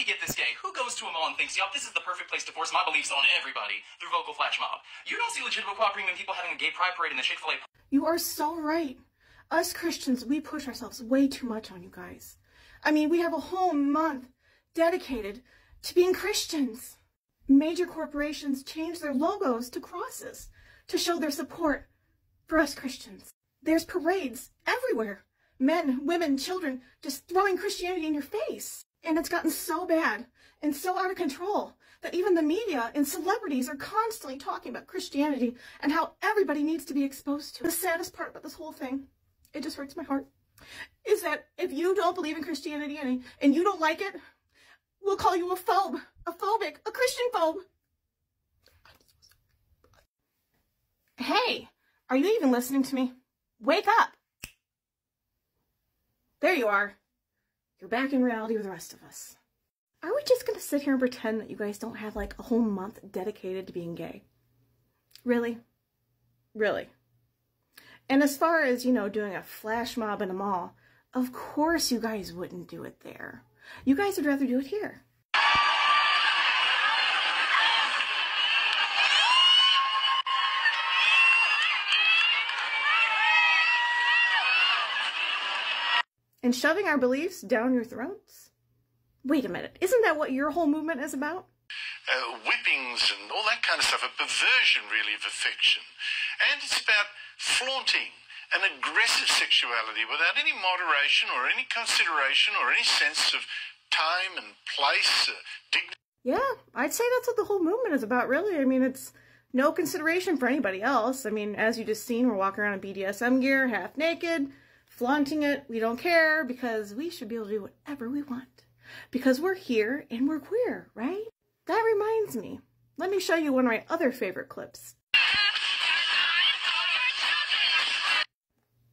me get this gay. Who goes to a mall and thinks, yup, this is the perfect place to force my beliefs on everybody through vocal flash mob? You don't see legitimate cooperating when people having a gay pride parade in the Chick-fil-A You are so right. Us Christians, we push ourselves way too much on you guys. I mean, we have a whole month dedicated to being Christians. Major corporations change their logos to crosses to show their support for us Christians. There's parades everywhere. Men, women, children just throwing Christianity in your face. And it's gotten so bad and so out of control that even the media and celebrities are constantly talking about Christianity and how everybody needs to be exposed to it. The saddest part about this whole thing, it just hurts my heart, is that if you don't believe in Christianity and, and you don't like it, we'll call you a phobe, a phobic, a Christian phobe. Hey, are you even listening to me? Wake up! There you are. You're back in reality with the rest of us. Are we just going to sit here and pretend that you guys don't have like a whole month dedicated to being gay? Really? Really? And as far as, you know, doing a flash mob in a mall, of course you guys wouldn't do it there. You guys would rather do it here. And shoving our beliefs down your throats? Wait a minute, isn't that what your whole movement is about? Uh, whippings and all that kind of stuff, a perversion really of affection. And it's about flaunting an aggressive sexuality without any moderation or any consideration or any sense of time and place, uh, dignity. Yeah, I'd say that's what the whole movement is about, really. I mean, it's no consideration for anybody else. I mean, as you just seen, we're walking around in BDSM gear, half naked, flaunting it. We don't care because we should be able to do whatever we want. Because we're here and we're queer, right? That reminds me. Let me show you one of my other favorite clips.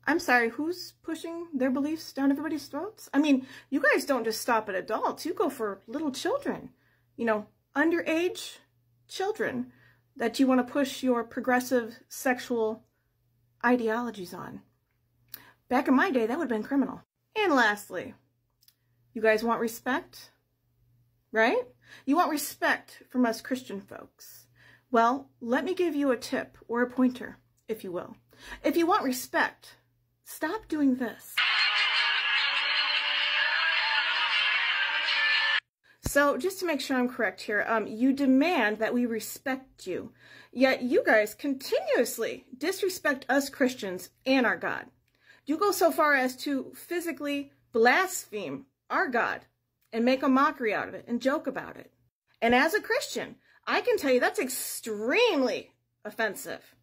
I'm sorry, who's pushing their beliefs down everybody's throats? I mean, you guys don't just stop at adults. You go for little children. You know, underage children that you want to push your progressive sexual ideologies on. Back in my day, that would have been criminal. And lastly, you guys want respect? Right? You want respect from us Christian folks. Well, let me give you a tip or a pointer, if you will. If you want respect, stop doing this. So just to make sure I'm correct here, um, you demand that we respect you, yet you guys continuously disrespect us Christians and our God. You go so far as to physically blaspheme our God and make a mockery out of it and joke about it. And as a Christian, I can tell you that's extremely offensive.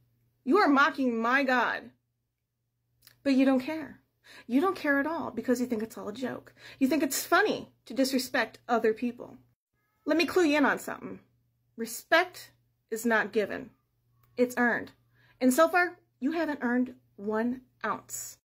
You are mocking my God, but you don't care. You don't care at all because you think it's all a joke. You think it's funny to disrespect other people. Let me clue you in on something. Respect is not given. It's earned. And so far, you haven't earned one ounce.